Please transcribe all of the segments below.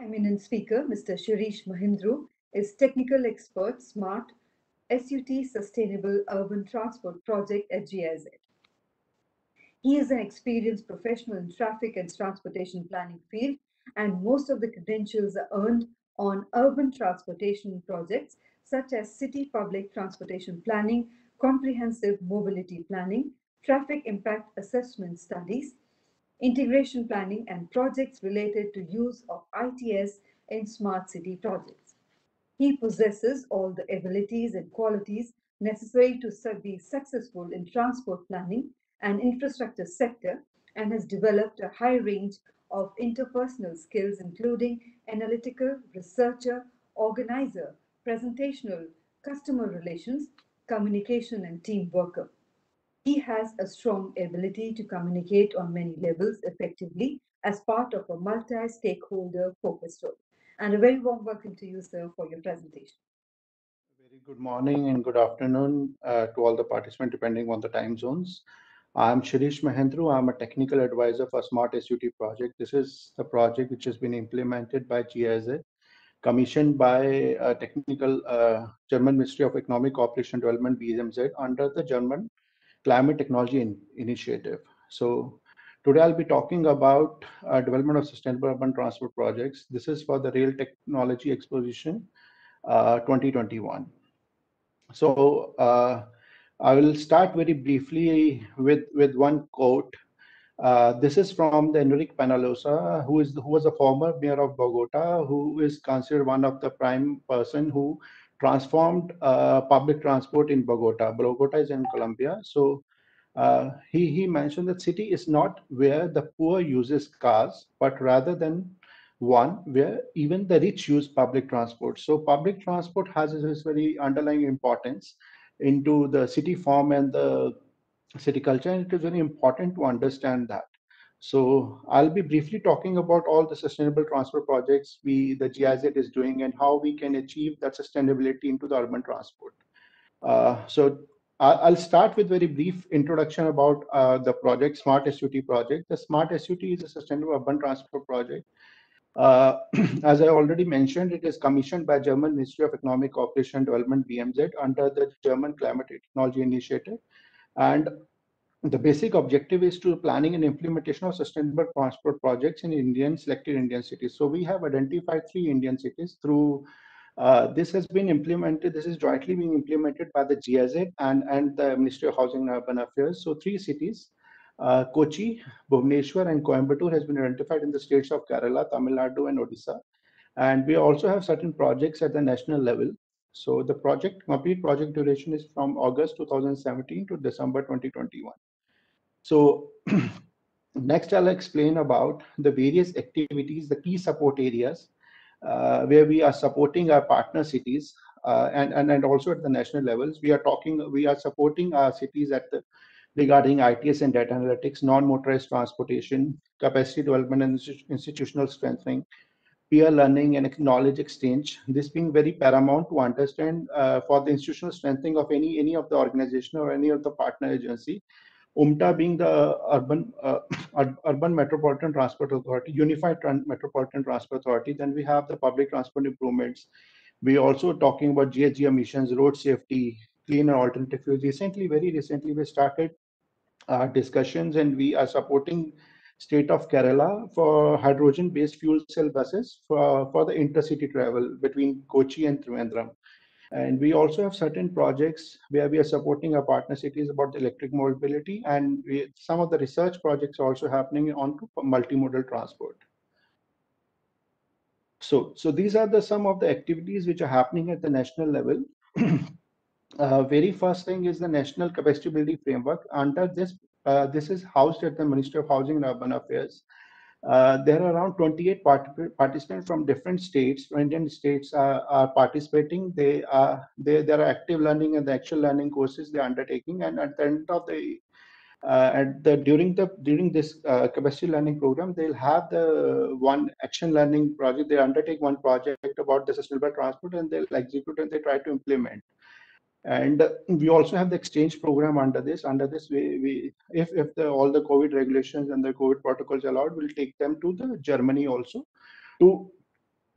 eminent speaker, Mr. Shirish Mahendru, is technical expert, SMART, SUT Sustainable Urban Transport Project at GIZ. He is an experienced professional in traffic and transportation planning field, and most of the credentials are earned on urban transportation projects such as city public transportation planning, comprehensive mobility planning, traffic impact assessment studies, integration planning, and projects related to use of ITS in smart city projects. He possesses all the abilities and qualities necessary to be successful in transport planning and infrastructure sector and has developed a high range of interpersonal skills, including analytical, researcher, organizer, presentational, customer relations, communication, and team worker. He has a strong ability to communicate on many levels effectively as part of a multi-stakeholder focus role. And a very warm welcome to you, sir, for your presentation. Very good morning and good afternoon uh, to all the participants, depending on the time zones. I'm Shirish Mahendru. I'm a technical advisor for Smart SUT project. This is the project which has been implemented by GIZ, commissioned by a technical uh, German Ministry of Economic Cooperation Development, BMZ, under the German Climate Technology in Initiative. So today I'll be talking about uh, development of sustainable urban transport projects. This is for the Rail Technology Exposition uh, 2021. So uh, I will start very briefly with, with one quote. Uh, this is from the Enrique Peñalosa, who is who was a former mayor of Bogota, who is considered one of the prime person who transformed uh, public transport in Bogota. Bogota is in Colombia, so uh, he he mentioned that city is not where the poor uses cars, but rather than one where even the rich use public transport. So public transport has this very underlying importance into the city form and the city culture and it is very important to understand that so i'll be briefly talking about all the sustainable transport projects we the giz is doing and how we can achieve that sustainability into the urban transport uh, so I'll start with very brief introduction about uh, the project Smart SUT project. The Smart SUT is a sustainable urban transport project uh, as I already mentioned, it is commissioned by German Ministry of Economic Cooperation and Development, BMZ, under the German Climate Technology Initiative. And the basic objective is to planning and implementation of sustainable transport projects in Indian selected Indian cities. So we have identified three Indian cities through uh, this has been implemented. This is jointly being implemented by the GIZ and, and the Ministry of Housing and Urban Affairs. So three cities, uh, Kochi, Bhubaneswar, and Coimbatore has been identified in the states of Kerala, Tamil Nadu, and Odisha. And we also have certain projects at the national level. So the project, complete project duration is from August 2017 to December 2021. So next I'll explain about the various activities, the key support areas uh, where we are supporting our partner cities uh, and, and, and also at the national levels. We are talking, we are supporting our cities at the regarding ITS and data analytics, non-motorized transportation, capacity development and institutional strengthening, peer learning and knowledge exchange. This being very paramount to understand uh, for the institutional strengthening of any any of the organization or any of the partner agency. UMTA being the urban uh, urban metropolitan transport authority, unified Trans metropolitan transport authority. Then we have the public transport improvements. We also talking about GHG emissions, road safety, clean and alternative fuels. Recently, very recently, we started uh, discussions and we are supporting state of Kerala for hydrogen-based fuel cell buses for, for the intercity travel between Kochi and Trivandrum. And we also have certain projects where we are supporting our partner cities about the electric mobility and we, some of the research projects also happening on multimodal transport. So, so these are the some of the activities which are happening at the national level. uh, very first thing is the National Capacity Building Framework. Under this, uh, this is housed at the Ministry of Housing and Urban Affairs. Uh, there are around 28 part participants from different states. Indian states are, are participating. They are they there are active learning and the actual learning courses they are undertaking. And at the end of the uh, at the during the during this uh, capacity learning program, they'll have the one action learning project. They undertake one project about the sustainable transport, and they'll execute and they try to implement and we also have the exchange program under this under this we, we if if the all the covid regulations and the covid protocols allowed we'll take them to the germany also to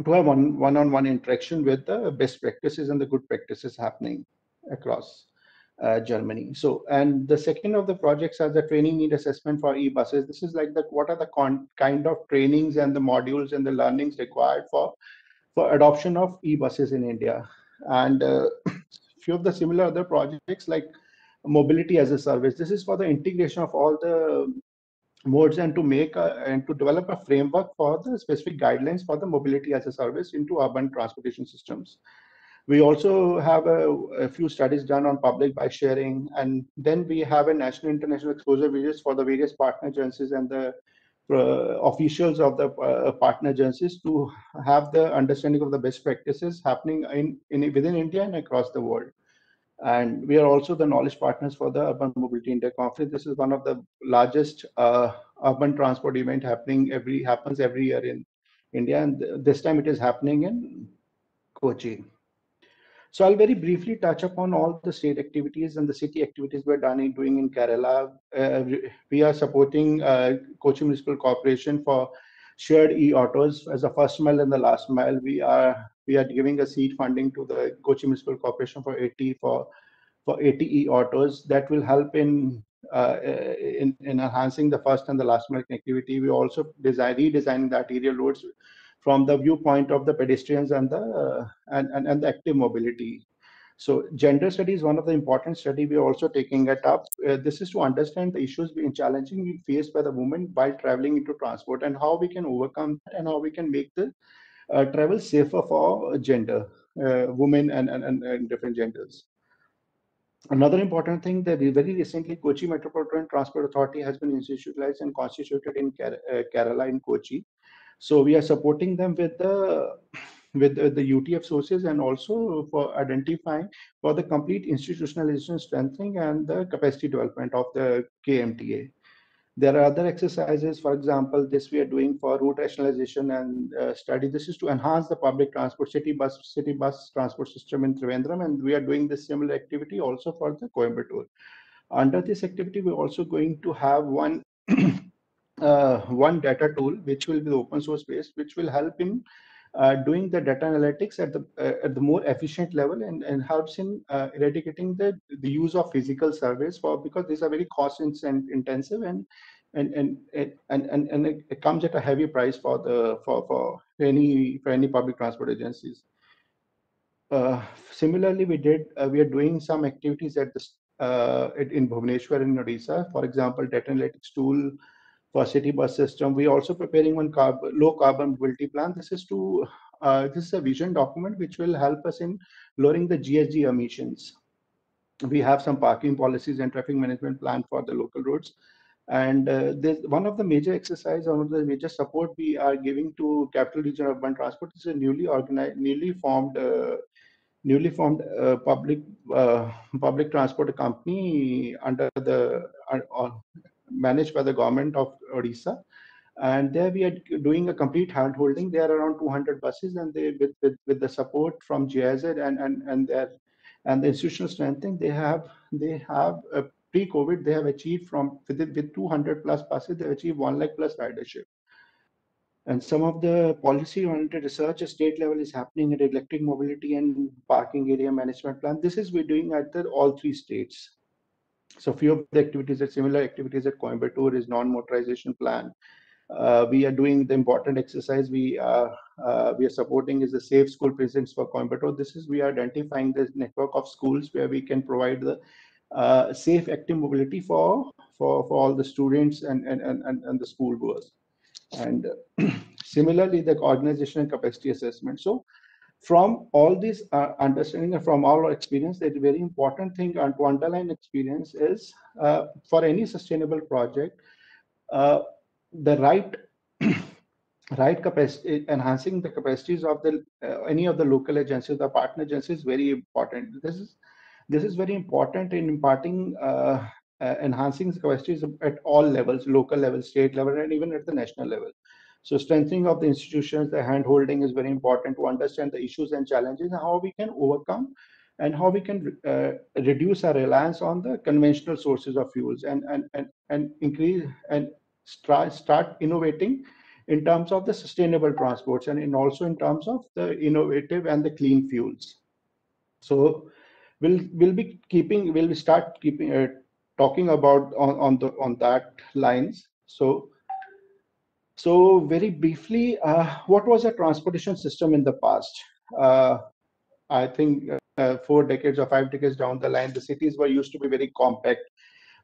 to have one one-on-one interaction with the best practices and the good practices happening across uh, Germany. So, and the second of the projects are the training need assessment for e-buses. This is like the what are the kind of trainings and the modules and the learnings required for for adoption of e-buses in India. And uh, few of the similar other projects like mobility as a service. This is for the integration of all the modes and to make a, and to develop a framework for the specific guidelines for the mobility as a service into urban transportation systems. We also have a, a, few studies done on public bike sharing, and then we have a national international exposure visits for the various partner agencies and the officials of the uh, partner agencies to have the understanding of the best practices happening in, in within India and across the world. And we are also the knowledge partners for the Urban Mobility India Conference. This is one of the largest uh, urban transport event happening every happens every year in India, and this time it is happening in Kochi. So I'll very briefly touch upon all the state activities and the city activities we're doing in Kerala. Uh, we are supporting uh, Kochi Municipal Corporation for shared e-autos as the first mile and the last mile. We are we are giving a seed funding to the Kochi Municipal Corporation for 80 for for 80 e-autos that will help in uh, in, in enhancing the first and the last mile connectivity. We also design redesigning the arterial roads from the viewpoint of the pedestrians and the uh, and, and, and the active mobility. So gender study is one of the important study. We are also taking it up. Uh, this is to understand the issues being challenging faced by the women while traveling into transport and how we can overcome and how we can make the uh, travel safer for gender, uh, women and, and, and, and, different genders. Another important thing that very recently Kochi Metropolitan Transport Authority has been institutionalized and constituted in uh, Kerala in Kochi. So we are supporting them with the with the, the UTF sources and also for identifying for the complete institutionalization strengthening and the capacity development of the KMTA. There are other exercises, for example, this we are doing for route rationalization and uh, study. This is to enhance the public transport, city bus, city bus transport system in Trivandrum, and we are doing this similar activity also for the Coimbatore. Under this activity, we're also going to have one uh, one data tool, which will be open source based, which will help in uh, doing the data analytics at the uh, at the more efficient level and, and helps in uh, eradicating the the use of physical surveys for because these are very cost intensive and and and and and, and it comes at a heavy price for the for for any for any public transport agencies. Uh, similarly, we did uh, we are doing some activities at the uh, in Bhubaneswar in Odisha. For example, data analytics tool for city bus system. We're also preparing one carbon, low carbon mobility plan. This is to uh, this is a vision document which will help us in lowering the GHG emissions. We have some parking policies and traffic management plan for the local roads. And uh, one of the major exercise, one of the major support we are giving to Capital Region Urban Transport is a newly organized, newly formed, uh, newly formed uh, public uh, public transport company under the uh, managed by the government of Odisha. And there we are doing a complete hand holding. There are around 200 buses, and they with with, with the support from GIZ and and and their and the institutional strengthening, they have they have a pre-COVID they have achieved from with with 200 plus buses they achieved one lakh plus ridership. And some of the policy-oriented research at state level is happening at electric mobility and parking area management plan. This is we're doing at the, all three states. So few of the activities are similar activities at Coimbatore is non-motorization plan. Uh, we are doing the important exercise we are uh, we are supporting is the safe school presence for Coimbatore. This is we are identifying the network of schools where we can provide the uh, safe active mobility for for for all the students and and and, and the school goers. And similarly, the organization and capacity assessment. So from all this uh, understanding and from our experience, the very important thing and to underline experience is uh, for any sustainable project, uh, the right right capacity enhancing the capacities of the uh, any of the local agencies, the partner agencies is very important. This is this is very important in imparting uh, uh, enhancing capacities at all levels, local level, state level, and even at the national level. So strengthening of the institutions, the hand-holding is very important to understand the issues and challenges and how we can overcome and how we can uh, reduce our reliance on the conventional sources of fuels and, and, and, and increase and start, start innovating in terms of the sustainable transports and in also in terms of the innovative and the clean fuels. So we'll we'll be keeping we'll start keeping uh, talking about on, on the on that lines. So so very briefly, uh, what was the transportation system in the past? Uh, I think uh, four decades or five decades down the line, the cities were used to be very compact.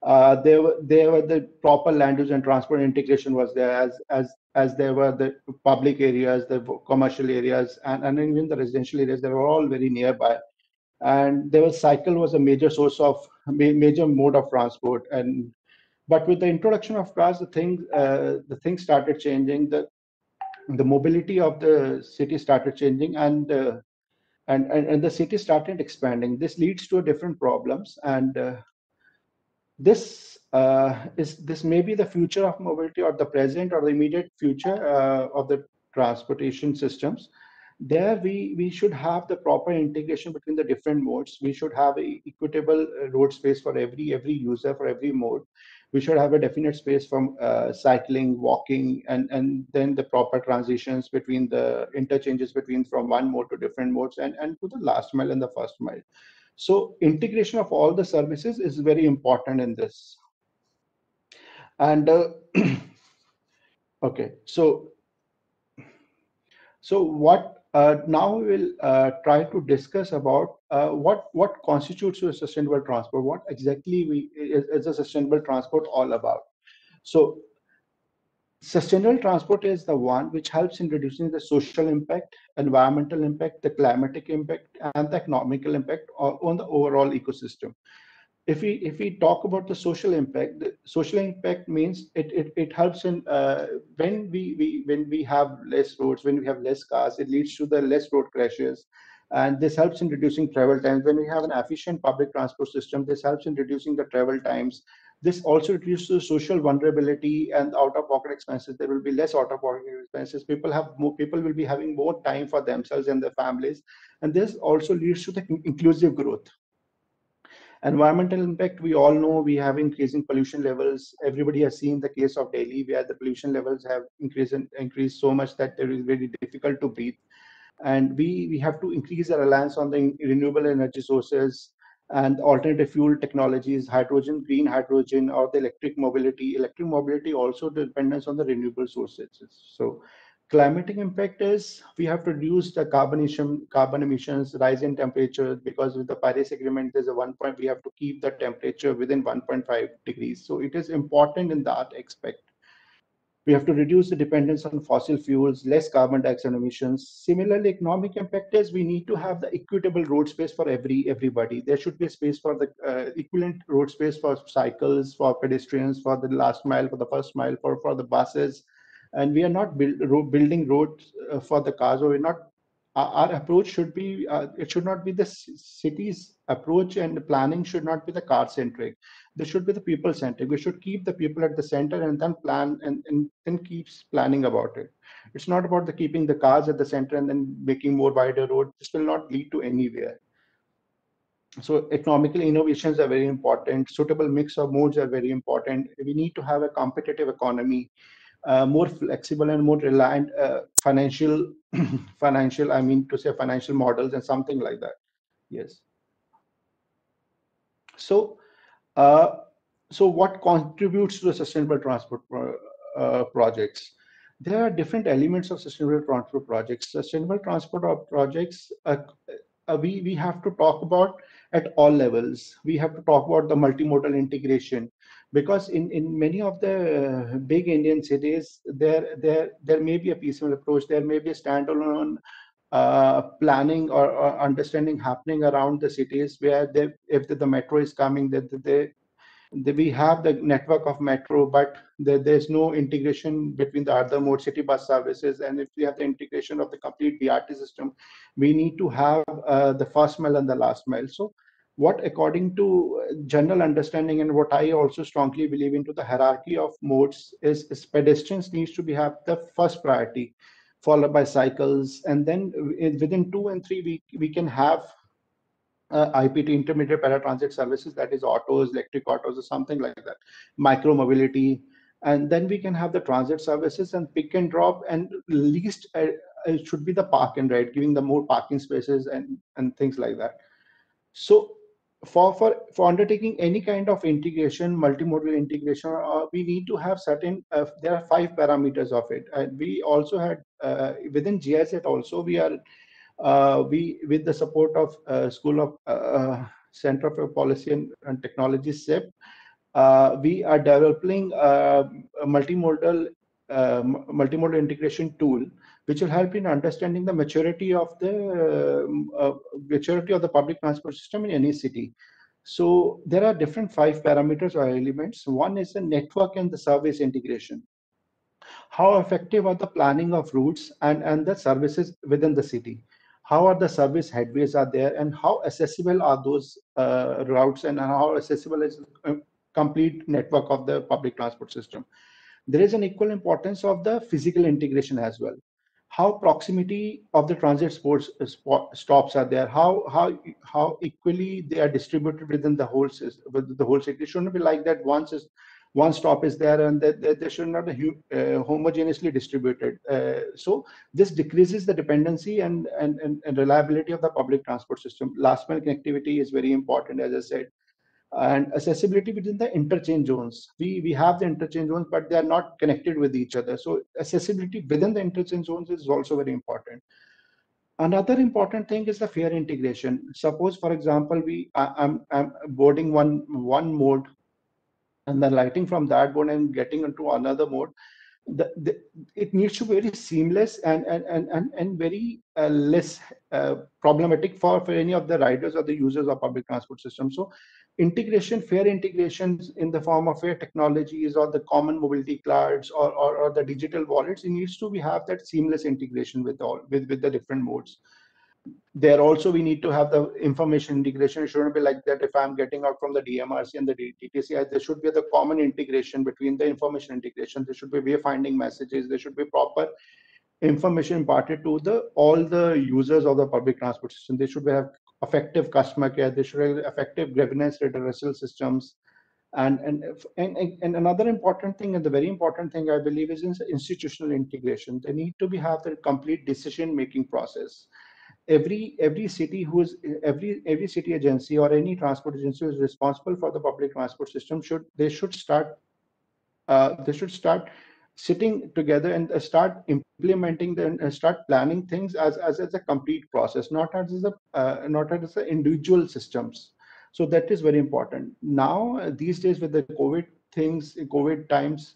Uh, there were there were the proper land use and transport integration was there as as as there were the public areas, the commercial areas, and, and even the residential areas. They were all very nearby, and there was cycle was a major source of major mode of transport. And but with the introduction of cars, the thing uh, the things started changing. The the mobility of the city started changing, and uh, and, and, and the city started expanding. This leads to different problems, and uh, this uh, is this may be the future of mobility, or the present, or the immediate future uh, of the transportation systems. There, we we should have the proper integration between the different modes. We should have a equitable uh, road space for every every user for every mode we should have a definite space from uh, cycling, walking, and, and then the proper transitions between the interchanges between from one mode to different modes and, and to the last mile and the first mile. So integration of all the services is very important in this. And uh, okay, so so what uh, now we will uh, try to discuss about uh, what what constitutes a sustainable transport. What exactly we is, is a sustainable transport all about? So, sustainable transport is the one which helps in reducing the social impact, environmental impact, the climatic impact, and the economical impact on the overall ecosystem if we if we talk about the social impact the social impact means it it, it helps in uh, when we, we when we have less roads when we have less cars it leads to the less road crashes. And this helps in reducing travel times. When we have an efficient public transport system this helps in reducing the travel times. This also reduces social vulnerability and out of pocket expenses. There will be less out of pocket expenses. People have more people will be having more time for themselves and their families. And this also leads to the inclusive growth Environmental impact, we all know we have increasing pollution levels. Everybody has seen the case of Delhi where the pollution levels have increased increased so much that it is very difficult to breathe. And we, we have to increase our reliance on the renewable energy sources and alternative fuel technologies, hydrogen, green hydrogen, or the electric mobility. Electric mobility also depends on the renewable sources. So climatic impact is we have to reduce the carbon emission, carbon emissions, rise in temperature because with the Paris Agreement, there's a one point we have to keep the temperature within 1.5 degrees. So it is important in that aspect. We have to reduce the dependence on fossil fuels, less carbon dioxide emissions. Similarly, economic impact is we need to have the equitable road space for every everybody. There should be a space for the uh, equivalent road space for cycles, for pedestrians, for the last mile, for the first mile, for, for the buses, and we are not build, building roads uh, for the cars. Or we're not our, our approach should be uh, it should not be the city's approach and planning should not be the car centric. This should be the people centric. We should keep the people at the center and then plan and, and then keeps planning about it. It's not about the keeping the cars at the center and then making more wider road this will not lead to anywhere. So economical innovations are very important. Suitable mix of modes are very important. We need to have a competitive economy uh, more flexible and more reliant uh, financial financial i mean to say financial models and something like that. Yes. So uh, so what contributes to sustainable transport pro uh, projects? There are different elements of sustainable transport projects. Sustainable transport projects uh, uh, we we have to talk about at all levels. We have to talk about the multimodal integration because in, in many of the big Indian cities, there, there, there may be a piecemeal approach, there may be a standalone uh, planning or, or, understanding happening around the cities where they, if the, the metro is coming, that they, they, we have the network of metro, but there, there's no integration between the other mode city bus services. And if we have the integration of the complete BRT system, we need to have uh, the first mile and the last mile. So what according to general understanding and what i also strongly believe into the hierarchy of modes is, is pedestrians needs to be have the first priority followed by cycles. And then within two and three we, we can have uh, ipt intermediate paratransit services that is autos electric autos or something like that micro mobility. And then we can have the transit services and pick and drop and least uh, it should be the park and ride giving the more parking spaces and and things like that. So for for for undertaking any kind of integration multimodal integration uh, we need to have certain uh, there are five parameters of it. And we also had uh, within giz also we are uh, we with the support of uh, school of uh, center for policy and, and technology CEP, we are developing a multimodal multimodal integration tool which will help in understanding the maturity of the uh, maturity of the public transport system in any city. So there are different five parameters or elements. One is the network and the service integration. How effective are the planning of routes and, and the services within the city? How are the service headways are there and how accessible are those uh, routes and how accessible is a complete network of the public transport system? There is an equal importance of the physical integration as well how proximity of the transit sports uh, stops are there? How how how equally they are distributed within the whole with the whole city? It shouldn't be like that once is one stop is there and they, they, they should not be uh, homogeneously distributed. Uh, so this decreases the dependency and, and and and reliability of the public transport system. Last mile connectivity is very important as i said and accessibility within the interchange zones. We, we have the interchange zones, but they are not connected with each other. So accessibility within the interchange zones is also very important. Another important thing is the fare integration. Suppose, for example, we I, am I'm, I'm boarding one one mode, and the lighting from that mode and getting into another mode the, the, it needs to be very seamless and and and and, and very uh, less uh, problematic for for any of the riders or the users of public transport system so integration fare integrations in the form of fare technologies or the common mobility cards or, or, or the digital wallets it needs to be have that seamless integration with all with with the different modes there also we need to have the information integration. It shouldn't be like that if I'm getting out from the DMRC and the DTC, there should be the common integration between the information integration. There should be wayfinding messages. There should be proper information imparted to the all the users of the public transport system. They should be have effective customer care. They should have effective grievance redressal systems. And, and and and another important thing and the very important thing I believe is institutional integration. They need to be have the complete decision making process every every city who is every every city agency or any transport agency who is responsible for the public transport system should they should start uh, they should start sitting together and uh, start implementing the and start planning things as, as as a complete process not as a uh, not as a individual systems. So that is very important. Now uh, these days with the covid things covid times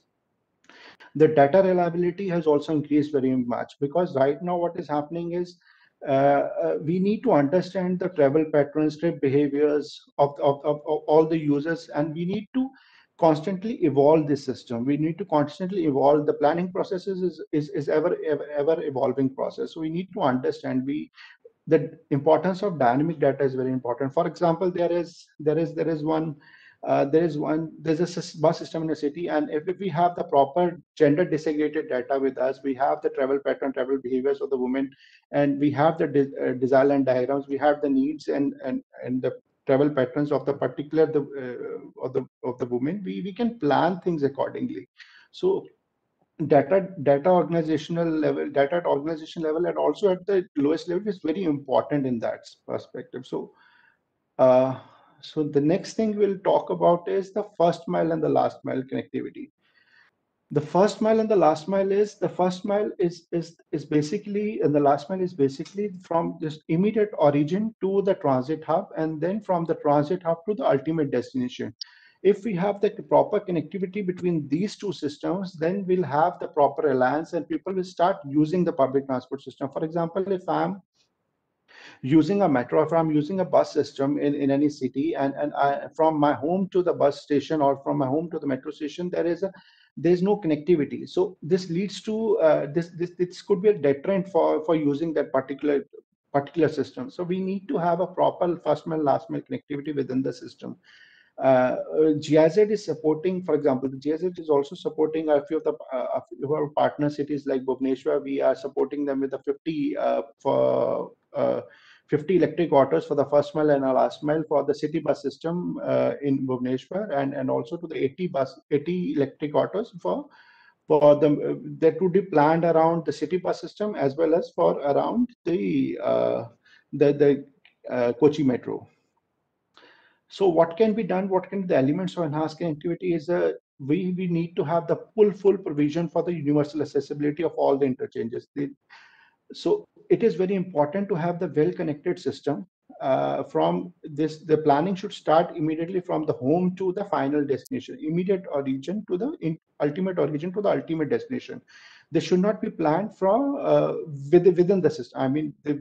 the data reliability has also increased very much because right now what is happening is uh, uh, we need to understand the travel patterns, trip behaviors of, of, of, of, all the users, and we need to constantly evolve this system. We need to constantly evolve. The planning processes is, is, is ever, ever, ever evolving process. So we need to understand we the importance of dynamic data is very important. For example, there is there is there is one uh, there is one there's a bus system in a city and if, if we have the proper gender disaggregated data with us we have the travel pattern travel behaviors of the women and we have the de uh, desire line diagrams we have the needs and and and the travel patterns of the particular the uh, of the of the women we we can plan things accordingly so data data organizational level data at organization level and also at the lowest level is very important in that perspective so uh, so the next thing we'll talk about is the first mile and the last mile connectivity. The first mile and the last mile is the first mile is is is basically and the last mile is basically from just immediate origin to the transit hub and then from the transit hub to the ultimate destination. If we have the proper connectivity between these two systems, then we'll have the proper alliance and people will start using the public transport system. For example, if I'm using a metro, if I'm using a bus system in, in any city and, and I, from my home to the bus station or from my home to the metro station, there is a there's no connectivity. So this leads to uh, this, this this could be a deterrent for for using that particular particular system. So we need to have a proper first mile last mile connectivity within the system. Uh, GIZ is supporting, for example, the GIZ is also supporting a few of the uh, few of partner cities like Bhubaneswar. We are supporting them with a 50 uh, for uh, 50 electric autos for the first mile and last mile for the city bus system uh, in Bhubaneswar and, and also to the 80 bus 80 electric autos for for the uh, that would be planned around the city bus system as well as for around the uh, the the uh, Kochi metro. So what can be done? What can the elements of enhanced connectivity is a we, we need to have the full full provision for the universal accessibility of all the interchanges. The, so it is very important to have the well-connected system uh, from this the planning should start immediately from the home to the final destination immediate origin to the in, ultimate origin to the ultimate destination. They should not be planned from uh, within, within the system i mean the,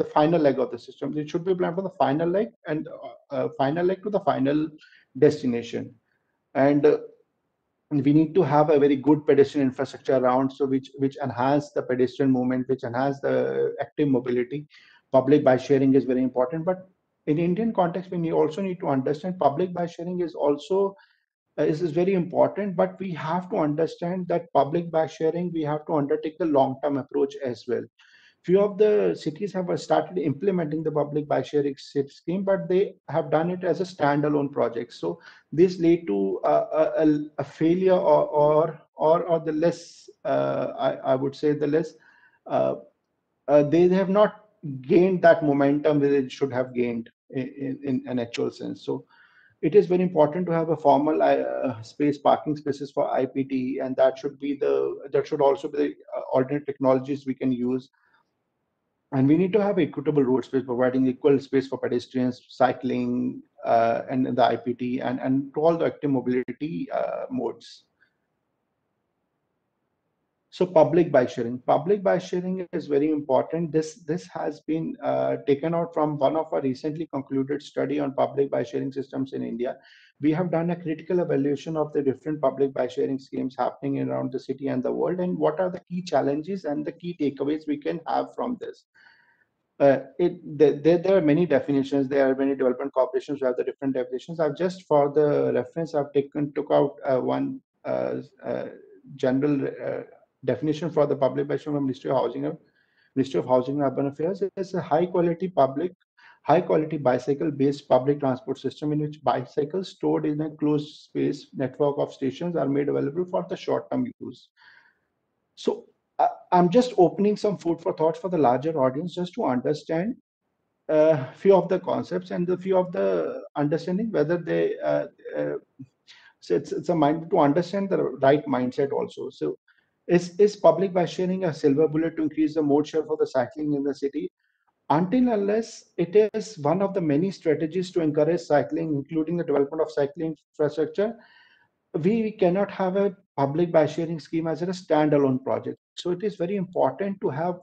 the final leg of the system. It should be planned from the final leg and uh, uh final leg to the final destination. And uh, we need to have a very good pedestrian infrastructure around so which which enhance the pedestrian movement which enhance the active mobility. Public bike sharing is very important but in indian context we also need to understand public bike sharing is also uh, is, is very important but we have to understand that public bike sharing we have to undertake the long term approach as well few of the cities have started implementing the public bike sharing scheme, but they have done it as a standalone project. So this lead to a, a, a failure or, or, or or the less uh, I, I would say the less uh, uh, they have not gained that momentum that they should have gained in, in, an actual sense. So it is very important to have a formal uh, space parking spaces for IPT, and that should be the that should also be the uh, alternate technologies we can use and we need to have equitable road space, providing equal space for pedestrians, cycling, uh, and the IPT, and, and to all the active mobility uh, modes. So public bike sharing. Public bike sharing is very important. This this has been uh, taken out from one of our recently concluded study on public bike sharing systems in India. We have done a critical evaluation of the different public bike sharing schemes happening around the city and the world, and what are the key challenges and the key takeaways we can have from this. Uh, it there, there are many definitions. There are many development corporations who have the different definitions. I've just for the reference, I've taken took out uh, one uh, uh general uh, definition for the public from Ministry of Housing, Ministry of Housing and Urban Affairs. It's a high quality public, high quality bicycle based public transport system in which bicycles stored in a closed space network of stations are made available for the short term use. So I'm just opening some food for thought for the larger audience just to understand a uh, few of the concepts and the few of the understanding whether they uh, uh, so it's it's a mind to understand the right mindset also so is, is public bike sharing a silver bullet to increase the mode share for the cycling in the city? Until unless it is one of the many strategies to encourage cycling, including the development of cycling infrastructure, we cannot have a public bike sharing scheme as a standalone project. So it is very important to have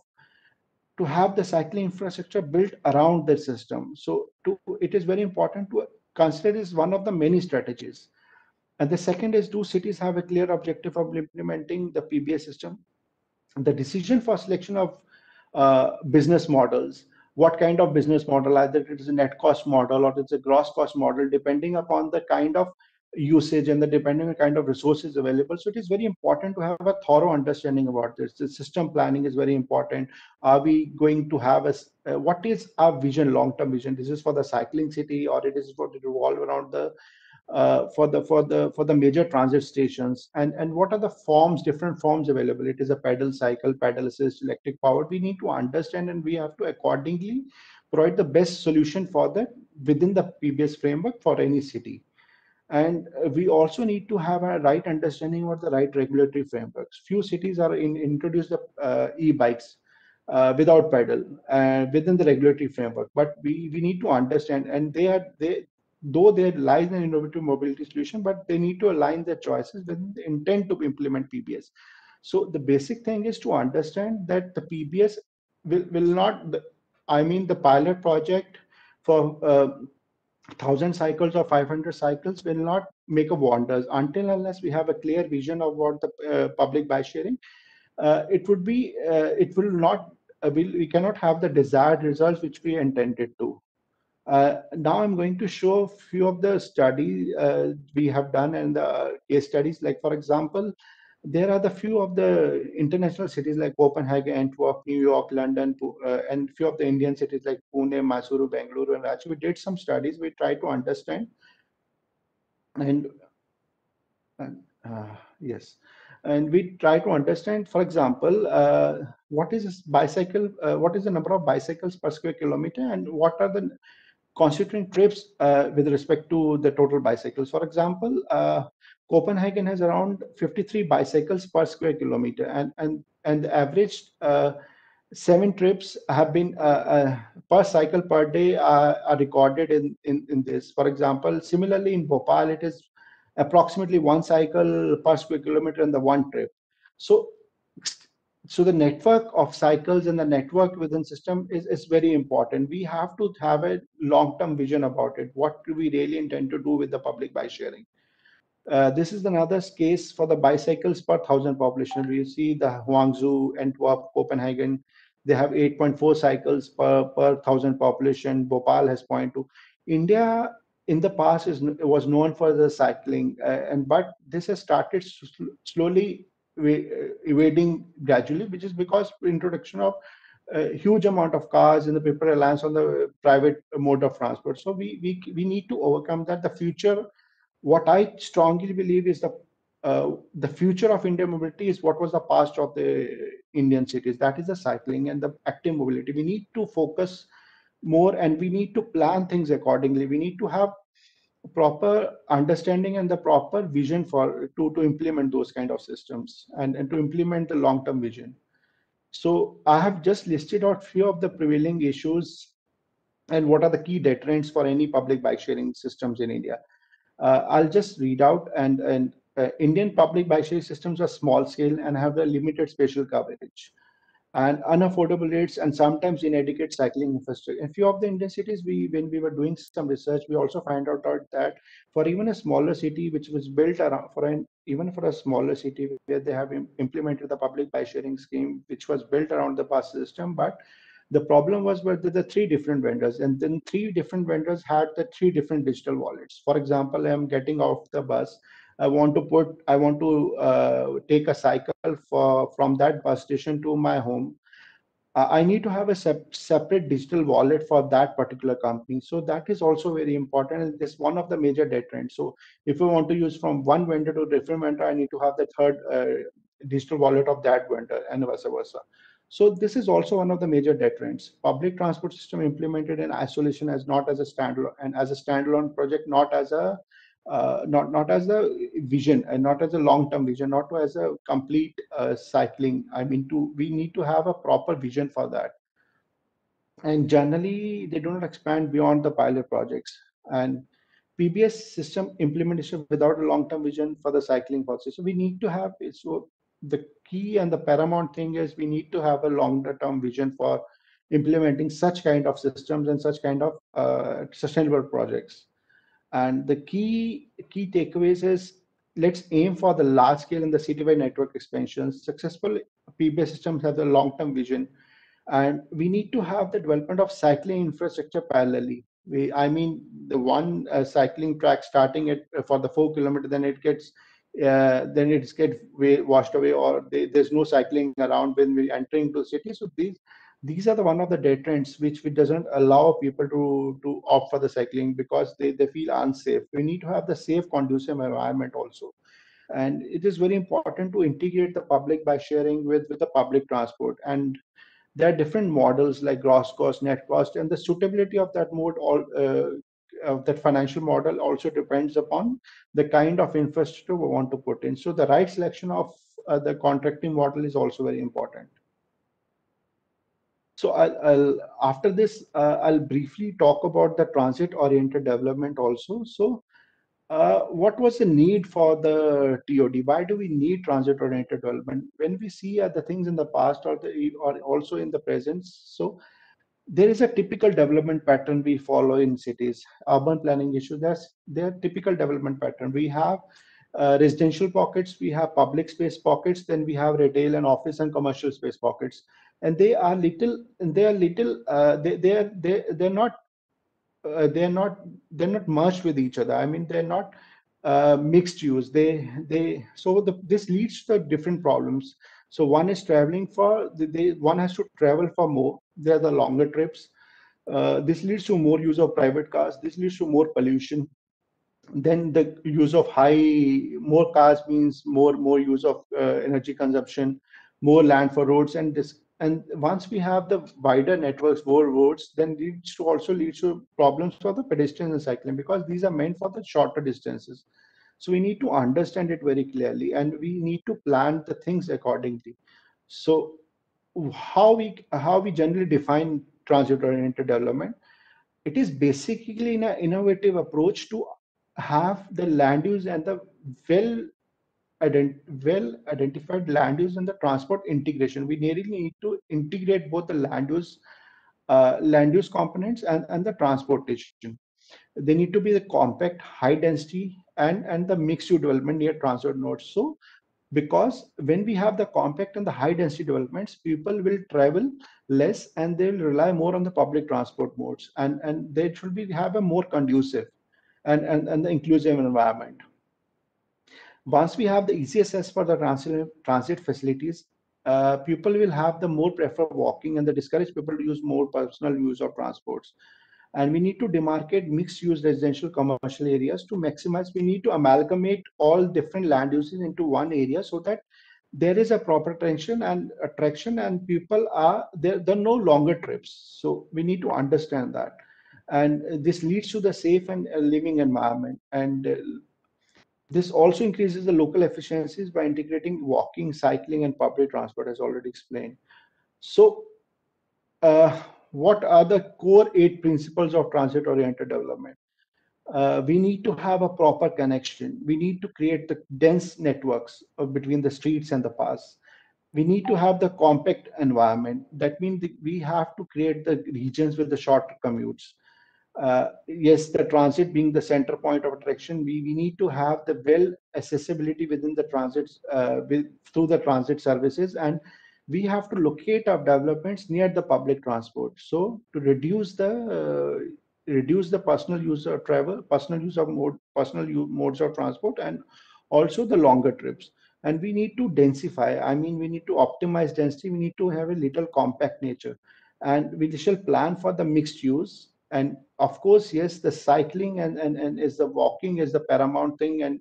to have the cycling infrastructure built around the system. So to, it is very important to consider this one of the many strategies. And the second is do cities have a clear objective of implementing the PBS system? The decision for selection of uh, business models, what kind of business model, either it is a net cost model or it's a gross cost model, depending upon the kind of usage and the depending on the kind of resources available. So it is very important to have a thorough understanding about this. The system planning is very important. Are we going to have a, uh, what is our vision, long-term vision? This is for the cycling city or it is for to revolve around the uh, for the for the for the major transit stations? And and what are the forms different forms available? It is a pedal cycle pedal assist electric powered we need to understand and we have to accordingly provide the best solution for that within the pbs framework for any city. And we also need to have a right understanding of the right regulatory frameworks. Few cities are in introduce the uh, e-bikes uh, without pedal uh, within the regulatory framework. But we we need to understand and they are they though there lies an innovative mobility solution, but they need to align their choices with the intent to implement PBS. So the basic thing is to understand that the PBS will, will not, I mean, the pilot project for uh, 1000 cycles or 500 cycles will not make a wonders until unless we have a clear vision of what the uh, public bike sharing. Uh, it would be, uh, it will not, uh, we, we cannot have the desired results which we intended to. Uh, now I'm going to show a few of the studies uh, we have done and the case studies. Like for example, there are the few of the international cities like Copenhagen, Antwerp, New York, London, uh, and few of the Indian cities like Pune, Mysuru, Bangalore, and Ranchi. We did some studies. We tried to understand, and, and uh, yes, and we try to understand. For example, uh, what is bicycle? Uh, what is the number of bicycles per square kilometer, and what are the constituent trips uh, with respect to the total bicycles? For example uh, Copenhagen has around 53 bicycles per square kilometer, and and and the average uh, seven trips have been uh, uh, per cycle per day are, recorded in, in in this. For example, similarly in Bhopal, it is approximately one cycle per square kilometer in the one trip. So so the network of cycles and the network within system is, is very important. We have to have a long-term vision about it. What do we really intend to do with the public bike sharing? Uh, this is another case for the bicycles per thousand population. We see the Hangzhou, Antwerp, Copenhagen, they have 8.4 cycles per, per thousand population. Bhopal has 0.2. India in the past is was known for the cycling, uh, and but this has started slowly evading gradually, which is because introduction of a huge amount of cars and the people reliance on the private mode of transport. So we we we need to overcome that. The future what I strongly believe is the uh, the future of Indian mobility is what was the past of the Indian cities. That is the cycling and the active mobility. We need to focus more and we need to plan things accordingly. We need to have proper understanding and the proper vision for to, to implement those kind of systems and, and to implement the long-term vision. So I have just listed out few of the prevailing issues and what are the key deterrents for any public bike sharing systems in India. Uh, I'll just read out and, and uh, Indian public bike sharing systems are small scale and have a limited spatial coverage and unaffordable rates and sometimes inadequate cycling infrastructure. In few of the Indian cities, we when we were doing some research, we also find out that for even a smaller city, which was built around for an even for a smaller city where they have implemented the public bike sharing scheme, which was built around the bus system, but the problem was where there are three different vendors, and then three different vendors had the three different digital wallets. For example, I'm getting off the bus. I want to put, I want to uh, take a cycle for from that bus station to my home. I need to have a sep separate digital wallet for that particular company. So that is also very important. And this one of the major deterrents. So if I want to use from one vendor to different vendor, I need to have the third uh, digital wallet of that vendor and vice versa. So this is also one of the major deterrents. Public transport system implemented in isolation as not as a standalone and as a standalone project, not as a uh, not not as a vision and not as a long-term vision, not as a complete uh, cycling. I mean, to we need to have a proper vision for that. And generally, they do not expand beyond the pilot projects. And PBS system implementation without a long-term vision for the cycling policy. So we need to have so the key and the paramount thing is we need to have a longer term vision for implementing such kind of systems and such kind of uh, sustainable projects and the key key takeaways is let's aim for the large scale and the citywide network expansions successful pbs systems have the long term vision. And we need to have the development of cycling infrastructure parallelly. We i mean the one uh, cycling track starting at uh, for the four kilometer then it gets uh, then it's get way, washed away or they, there's no cycling around when we entering to city. So these these are the one of the deterrents which which doesn't allow people to to opt for the cycling because they, they feel unsafe we need to have the safe conducive environment also and it is very important to integrate the public by sharing with with the public transport and there are different models like gross cost net cost and the suitability of that mode all uh, of that financial model also depends upon the kind of infrastructure we want to put in. So the right selection of uh, the contracting model is also very important. So I'll, I'll after this, uh, I'll briefly talk about the transit-oriented development also. So uh, what was the need for the TOD? Why do we need transit-oriented development? When we see uh, the things in the past or the or also in the present, so there is a typical development pattern we follow in cities urban planning issues that's their typical development pattern we have uh, residential pockets we have public space pockets then we have retail and office and commercial space pockets and they are little they are little uh, they they are they they're not uh, they're not they're not merged with each other i mean they're not uh, mixed use. They they so the, this leads to different problems. So one is traveling for they one has to travel for more. There are the longer trips. Uh, this leads to more use of private cars. This leads to more pollution. Then the use of high more cars means more more use of uh, energy consumption, more land for roads, and this and once we have the wider networks, more roads, then leads to also leads to problems for the pedestrians and cycling because these are meant for the shorter distances. So we need to understand it very clearly and we need to plan the things accordingly. So how we how we generally define transit oriented development, it is basically an innovative approach to have the land use and the well ident well identified land use and the transport integration. We nearly need to integrate both the land use, uh, land use components and, and the transportation. They need to be the compact, high density, and, and the mixed use development near transport nodes. So because when we have the compact and the high density developments, people will travel less and they will rely more on the public transport modes and, and they should be have a more conducive and, and, and the inclusive environment. Once we have the ECSS for the transit, transit facilities, uh, people will have the more prefer walking and the discourage people to use more personal use of transports. And we need to demarcate mixed use residential commercial areas to maximize. We need to amalgamate all different land uses into one area so that there is a proper tension and attraction and people are there, there are no longer trips. So we need to understand that. And this leads to the safe and uh, living environment. And uh, this also increases the local efficiencies by integrating walking, cycling, and public transport, as already explained. So, uh, what are the core eight principles of transit-oriented development? Uh, we need to have a proper connection. We need to create the dense networks between the streets and the paths. We need to have the compact environment. That means we have to create the regions with the short commutes uh, yes, the transit being the center point of attraction, we, we need to have the well accessibility within the transit uh, with, through the transit services and we have to locate our developments near the public transport. So to reduce the uh, reduce the personal use of travel, personal use of mode, personal use, modes of transport, and also the longer trips. And we need to densify. I mean, we need to optimize density. We need to have a little compact nature, and we shall plan for the mixed use and of course yes the cycling and and, and is the walking is the paramount thing. And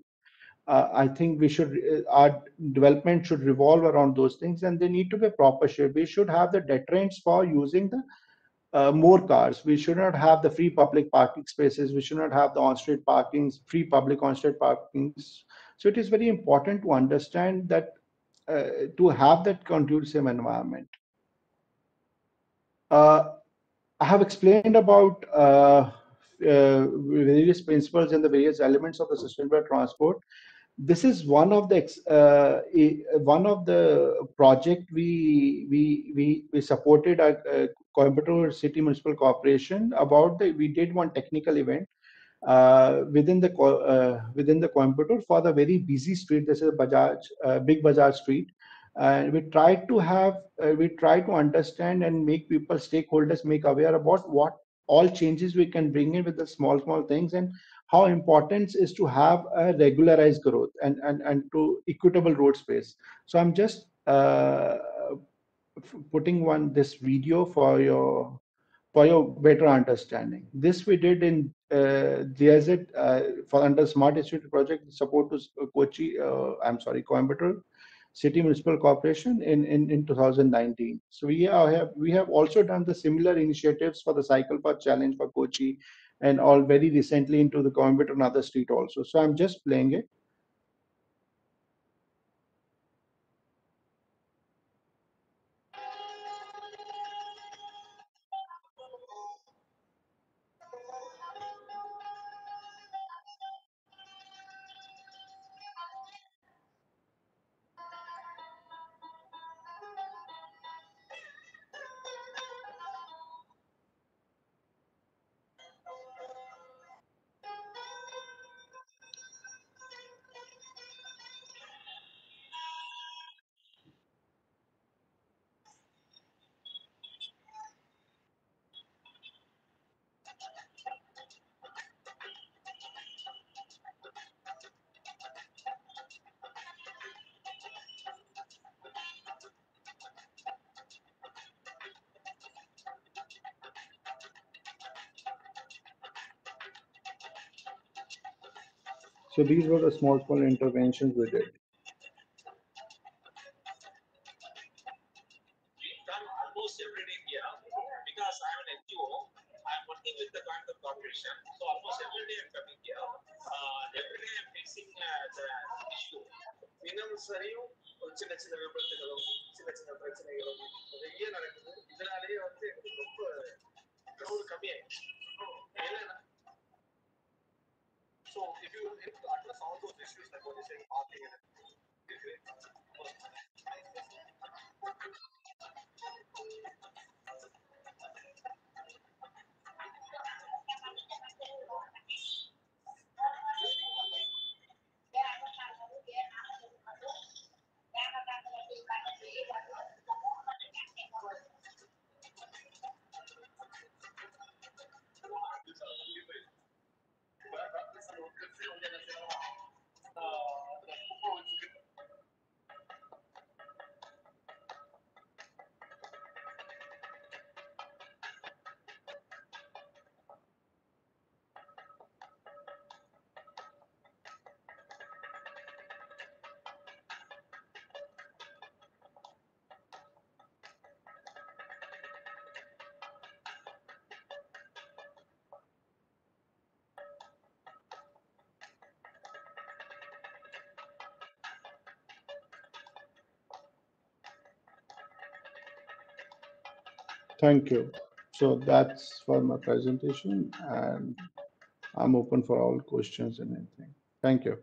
uh, i think we should uh, our development should revolve around those things. And they need to be proper shape we should have the deterrents for using the uh, more cars. We should not have the free public parking spaces. We should not have the on-street parkings free public on-street parkings. So it is very important to understand that uh, to have that conducive environment. Uh, I have explained about uh, uh, various principles and the various elements of the sustainable transport. This is one of the uh, one of the project we we we, we supported at uh, Coimbatore City Municipal Corporation about the we did one technical event uh, within the uh, within the Coimbatore for the very busy street. This is Bajaj uh, Big Bazaar Street, and we try to have uh, we try to understand and make people stakeholders make aware about what all changes we can bring in with the small small things and how important is to have a regularized growth and and and to equitable road space. So i'm just uh, putting one this video for your for your better understanding. This we did in uh, GIZ, uh, for under smart institute project support to kochi uh, i'm sorry coimbatore City Municipal Corporation in, in, in 2019. So we have we have also done the similar initiatives for the Cycle Path Challenge for Kochi and all very recently into the Coimbatore and other street also. So I'm just playing it. So these were the small small interventions we did. Thank you. So that's for my presentation and I'm open for all questions and anything. Thank you.